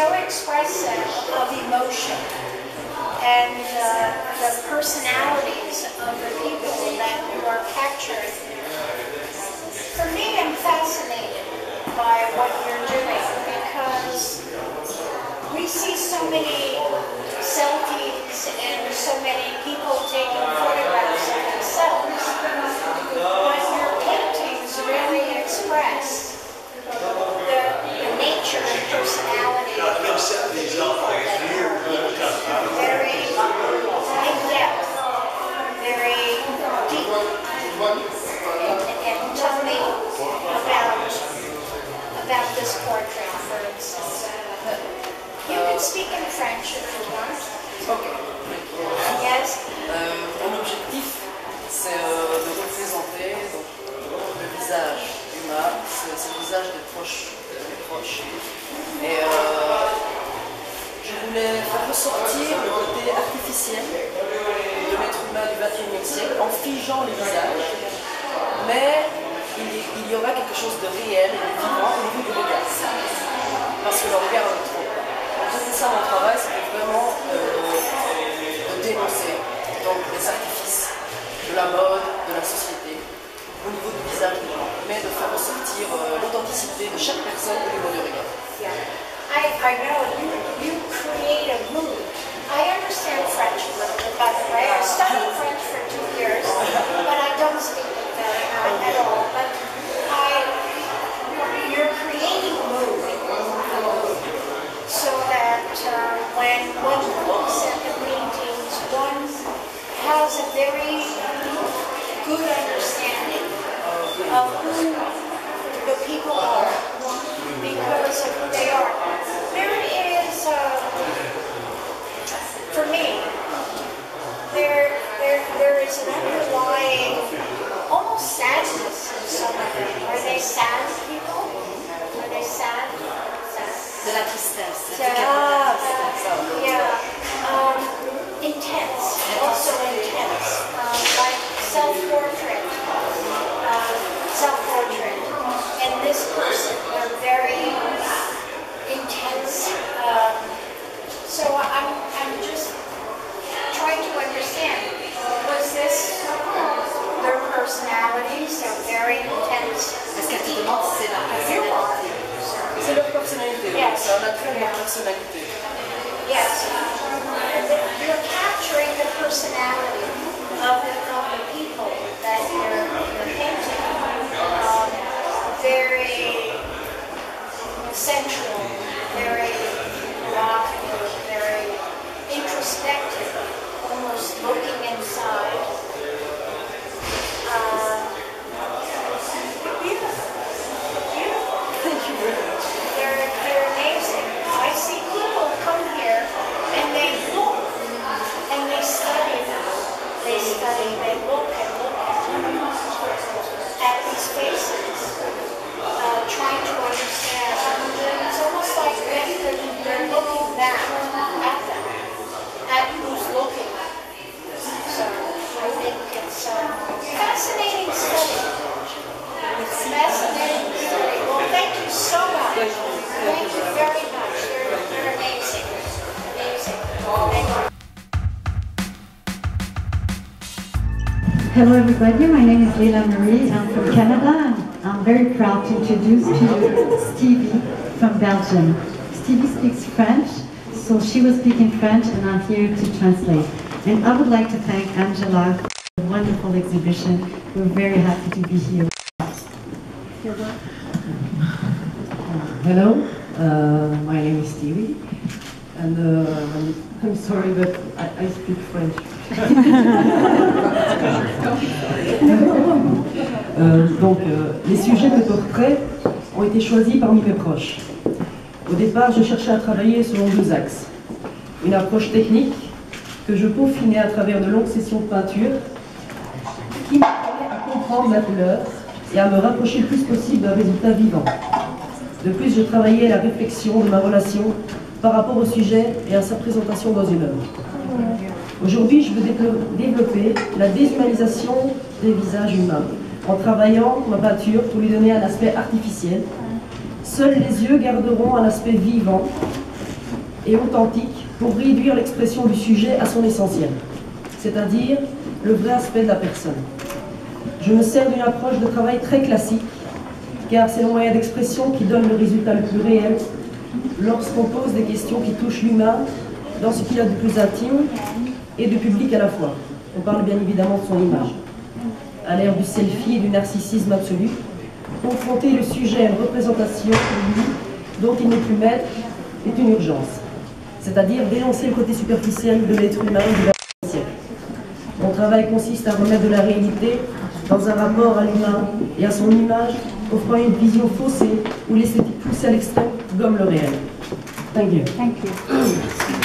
so expressive of emotion and uh, the personalities of the people that you are captured. For me, I'm fascinated by what you're doing because we see so many selfies and so many people taking photos. XXIe siècle en figeant les visages, mais il, il, y aura quelque chose de réel et de vivant au niveau du regard. Parce que le regard est trop. Donc c'est ça mon travail, c'est vraiment de euh, dénoncer donc, les artifices de la mode, de la société, au niveau du visage mais de faire ressortir euh, l'authenticité de chaque personne au niveau du regard. I, I know you, you create a mood. I understand by the way. I studied French for two years, but I don't speak it very well at all. But I, you're creating a movie so that uh, when one looks at the paintings, one has a very good understanding of who the people are. so Yes. You're capturing the personality of the, of the people that you're, you're painting. Um, very central, very provocative, very introspective, almost looking inside. Hello everybody, my name is Leila Marie, I'm from Canada. I'm very proud to introduce to you Stevie from Belgium. Stevie speaks French, so she was speaking French and I'm here to translate. And I would like to thank Angela for the wonderful exhibition. We're very happy to be here. Hello, uh, my name is Stevie and uh, I'm sorry but I, I speak French Euh, donc, euh, les sujets de portrait ont été choisis parmi mes proches. Au départ, je cherchais à travailler selon deux axes. Une approche technique que je peaufinais à travers de longues sessions de peinture qui me à comprendre la couleur et à me rapprocher le plus possible d'un résultat vivant. De plus, je travaillais la réflexion de ma relation par rapport au sujet et à sa présentation dans une œuvre. Aujourd'hui, je veux développer la déshumanisation des visages humains en travaillant ma peinture pour lui donner un aspect artificiel. Seuls les yeux garderont un aspect vivant et authentique pour réduire l'expression du sujet à son essentiel, c'est-à-dire le vrai aspect de la personne. Je me sers d'une approche de travail très classique, car c'est le moyen d'expression qui donne le résultat le plus réel lorsqu'on pose des questions qui touchent l'humain dans ce qu'il a de plus intime et de public à la fois. On parle bien évidemment de son image. À l'ère du selfie et du narcissisme absolu, confronter le sujet à une représentation lui, dont il n'est plus maître est une urgence. C'est-à-dire dénoncer le côté superficiel de l'être humain du XXe Mon travail consiste à remettre de la réalité dans un rapport à l'humain et à son image, offrant une vision faussée où l'esthétique poussée à l'extrême gomme le réel. Thank Thank you.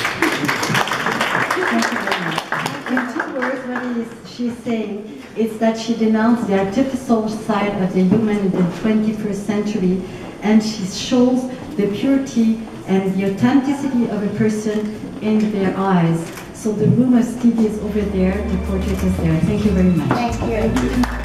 she's saying is that she denounced the artificial side of the human in the 21st century and she shows the purity and the authenticity of a person in their eyes. So the room of Stevie is over there, the portrait is there. Thank you very much. Thank you.